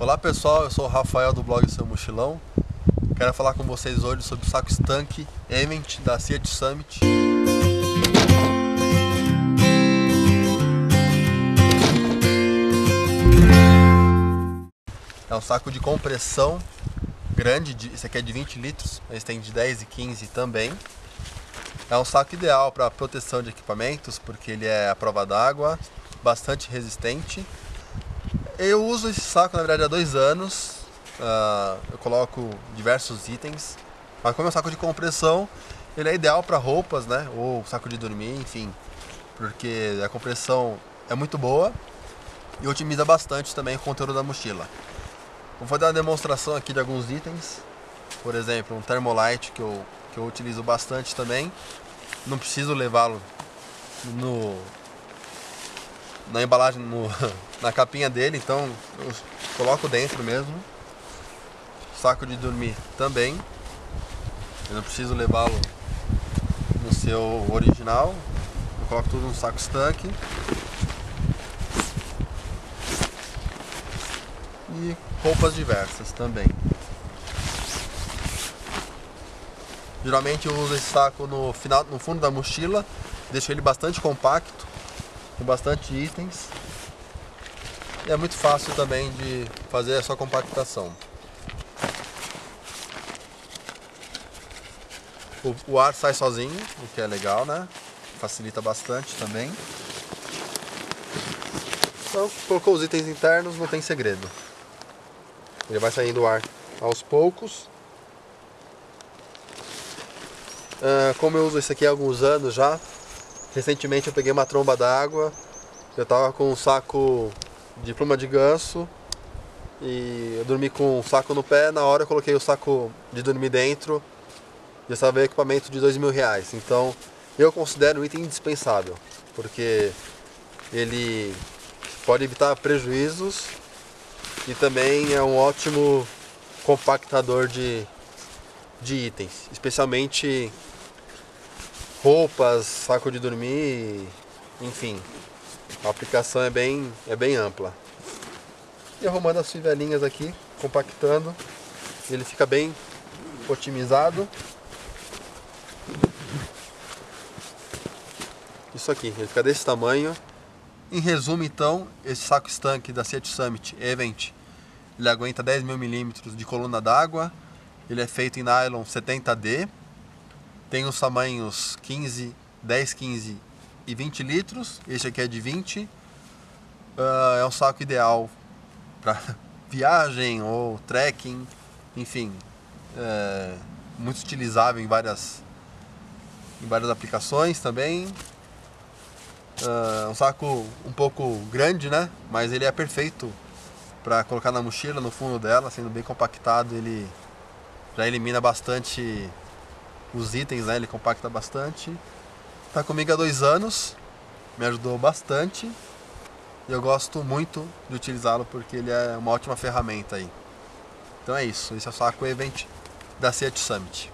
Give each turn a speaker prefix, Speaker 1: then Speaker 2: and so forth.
Speaker 1: Olá pessoal, eu sou o Rafael do blog Seu Mochilão. Quero falar com vocês hoje sobre o saco Stank Event da Seat Summit. É um saco de compressão grande, esse aqui é de 20 litros, mas tem de 10 e 15 também. É um saco ideal para proteção de equipamentos, porque ele é à prova d'água, bastante resistente eu uso esse saco na verdade há dois anos. Uh, eu coloco diversos itens. Mas como é um saco de compressão, ele é ideal para roupas, né? Ou saco de dormir, enfim. Porque a compressão é muito boa e otimiza bastante também o conteúdo da mochila. Vou fazer uma demonstração aqui de alguns itens. Por exemplo, um Thermolite que eu, que eu utilizo bastante também. Não preciso levá-lo no, na embalagem, no, na capinha dele, então eu coloco dentro mesmo. Saco de dormir também. Eu não preciso levá-lo no seu original. Eu coloco tudo no saco estanque. E roupas diversas também. Geralmente eu uso esse saco no, final, no fundo da mochila, deixo ele bastante compacto com bastante itens. E é muito fácil também de fazer a sua compactação. O, o ar sai sozinho, o que é legal, né? Facilita bastante também. Então, colocou os itens internos, não tem segredo. Ele vai saindo o ar aos poucos. Uh, como eu uso esse aqui há alguns anos já, Recentemente eu peguei uma tromba d'água, eu tava com um saco de pluma de ganso e eu dormi com um saco no pé, na hora eu coloquei o saco de dormir dentro e essa veio equipamento de dois mil reais. Então eu considero um item indispensável, porque ele pode evitar prejuízos e também é um ótimo compactador de, de itens, especialmente roupas, saco de dormir, enfim. A aplicação é bem, é bem ampla. E arrumando as fivelinhas aqui, compactando, ele fica bem otimizado. Isso aqui, ele fica desse tamanho. Em resumo então, esse saco estanque da Seat Summit Event, ele aguenta 10 mil milímetros de coluna d'água, ele é feito em nylon 70D, tem os tamanhos 15, 10, 15 e 20 litros. Este aqui é de 20. Uh, ah, é um saco ideal para viagem ou trekking, enfim, é muito utilizável em várias, em várias aplicações também. Uh, um saco um pouco grande, né? Mas ele é perfeito para colocar na mochila, no fundo dela, sendo bem compactado, ele já elimina bastante os itens, né? Ele compacta bastante. Tá comigo há dois anos, me ajudou bastante. E eu gosto muito de utilizá-lo porque ele é uma ótima ferramenta aí. Então é isso, esse é o saco Event da Seat Summit.